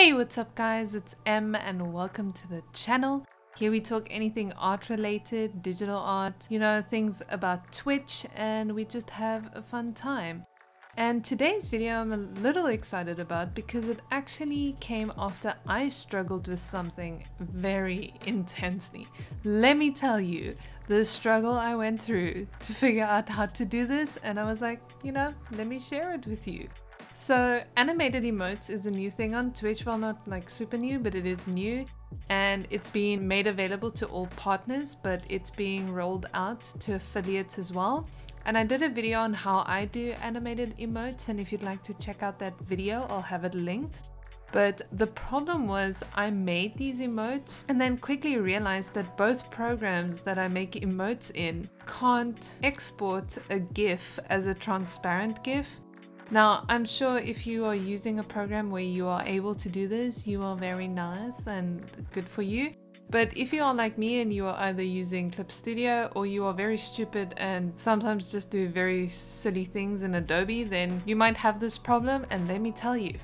Hey, what's up guys? It's M and welcome to the channel. Here we talk anything art related, digital art, you know, things about Twitch and we just have a fun time. And today's video I'm a little excited about because it actually came after I struggled with something very intensely. Let me tell you, the struggle I went through to figure out how to do this and I was like, you know, let me share it with you. So animated emotes is a new thing on Twitch. Well, not like super new, but it is new. And it's being made available to all partners, but it's being rolled out to affiliates as well. And I did a video on how I do animated emotes. And if you'd like to check out that video, I'll have it linked. But the problem was I made these emotes and then quickly realized that both programs that I make emotes in can't export a GIF as a transparent GIF. Now, I'm sure if you are using a program where you are able to do this, you are very nice and good for you. But if you are like me and you are either using Clip Studio or you are very stupid and sometimes just do very silly things in Adobe, then you might have this problem. And let me tell you,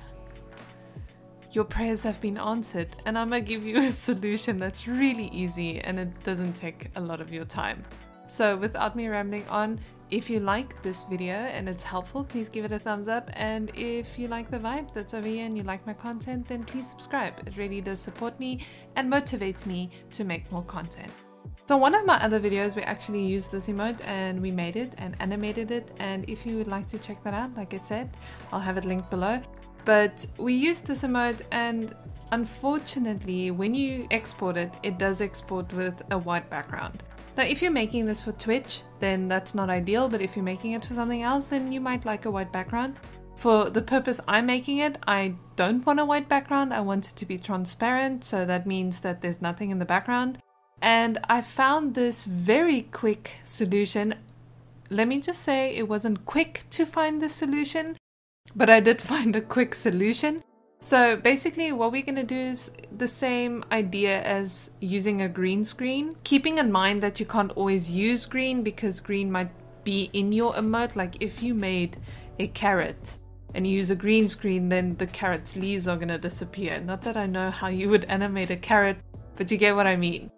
your prayers have been answered. And I'm gonna give you a solution that's really easy and it doesn't take a lot of your time. So without me rambling on, if you like this video and it's helpful, please give it a thumbs up. And if you like the vibe that's over here and you like my content, then please subscribe. It really does support me and motivates me to make more content. So one of my other videos, we actually used this emote and we made it and animated it. And if you would like to check that out, like I said, I'll have it linked below. But we used this emote and unfortunately, when you export it, it does export with a white background. Now, if you're making this for Twitch, then that's not ideal, but if you're making it for something else, then you might like a white background. For the purpose I'm making it, I don't want a white background. I want it to be transparent, so that means that there's nothing in the background. And I found this very quick solution. Let me just say it wasn't quick to find the solution, but I did find a quick solution. So basically what we're going to do is the same idea as using a green screen, keeping in mind that you can't always use green because green might be in your emote. Like if you made a carrot and you use a green screen, then the carrot's leaves are going to disappear. Not that I know how you would animate a carrot, but you get what I mean.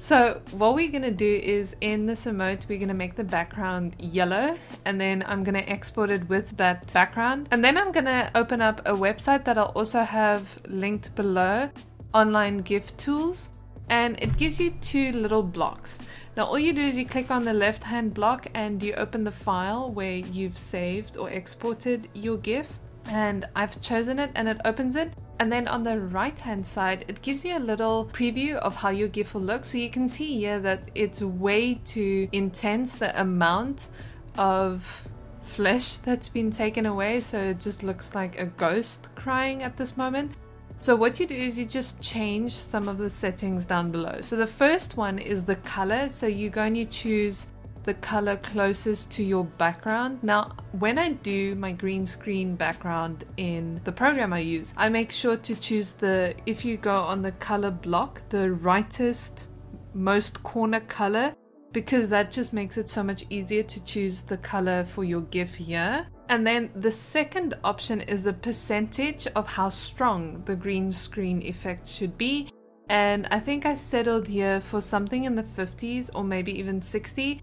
So what we're gonna do is in this emote, we're gonna make the background yellow and then I'm gonna export it with that background. And then I'm gonna open up a website that I'll also have linked below, online GIF tools. And it gives you two little blocks. Now all you do is you click on the left hand block and you open the file where you've saved or exported your GIF. And I've chosen it and it opens it. And then on the right hand side, it gives you a little preview of how your GIF will look. So you can see here that it's way too intense, the amount of flesh that's been taken away. So it just looks like a ghost crying at this moment. So what you do is you just change some of the settings down below. So the first one is the color. So you go and you choose the color closest to your background. Now, when I do my green screen background in the program I use, I make sure to choose the, if you go on the color block, the rightest, most corner color, because that just makes it so much easier to choose the color for your GIF here. And then the second option is the percentage of how strong the green screen effect should be. And I think I settled here for something in the 50s or maybe even 60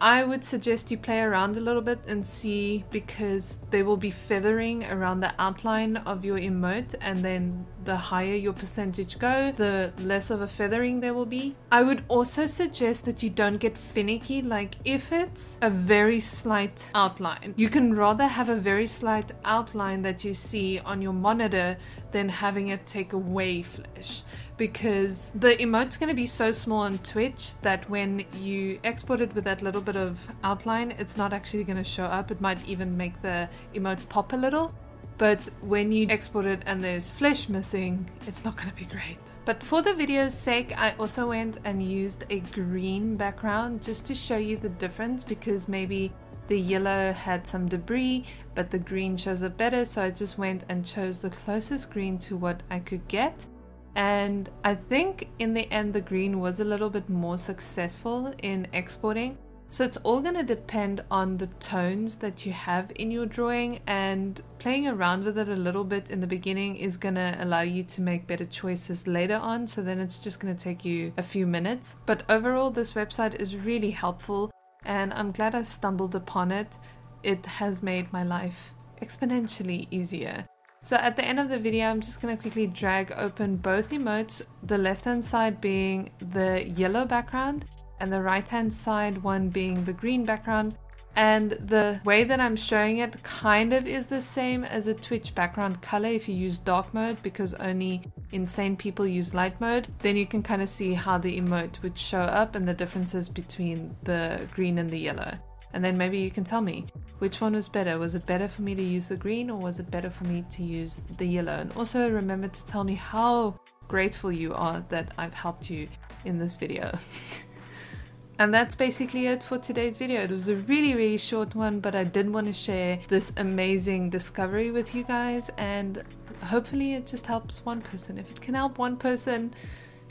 I would suggest you play around a little bit and see because they will be feathering around the outline of your emote and then the higher your percentage go, the less of a feathering there will be. I would also suggest that you don't get finicky, like if it's a very slight outline, you can rather have a very slight outline that you see on your monitor than having it take away flesh because the emote's going to be so small on Twitch that when you export it with that little bit of outline, it's not actually going to show up. It might even make the emote pop a little. But when you export it and there's flesh missing, it's not going to be great. But for the video's sake, I also went and used a green background just to show you the difference because maybe the yellow had some debris, but the green shows up better. So I just went and chose the closest green to what I could get. And I think in the end, the green was a little bit more successful in exporting. So it's all going to depend on the tones that you have in your drawing and playing around with it a little bit in the beginning is going to allow you to make better choices later on. So then it's just going to take you a few minutes. But overall, this website is really helpful and I'm glad I stumbled upon it. It has made my life exponentially easier. So at the end of the video, I'm just going to quickly drag open both emotes, the left hand side being the yellow background and the right hand side one being the green background. And the way that I'm showing it kind of is the same as a Twitch background color if you use dark mode because only insane people use light mode. Then you can kind of see how the emote would show up and the differences between the green and the yellow. And then maybe you can tell me which one was better. Was it better for me to use the green or was it better for me to use the yellow? And also remember to tell me how grateful you are that I've helped you in this video. And that's basically it for today's video. It was a really, really short one, but I did want to share this amazing discovery with you guys and hopefully it just helps one person. If it can help one person,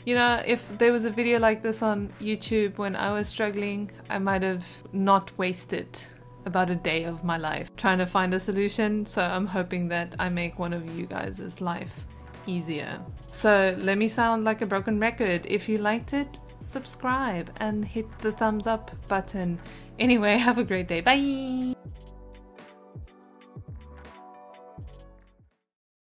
you know, if there was a video like this on YouTube when I was struggling, I might have not wasted about a day of my life trying to find a solution. So I'm hoping that I make one of you guys' life easier. So let me sound like a broken record. If you liked it, subscribe and hit the thumbs up button. Anyway, have a great day. Bye!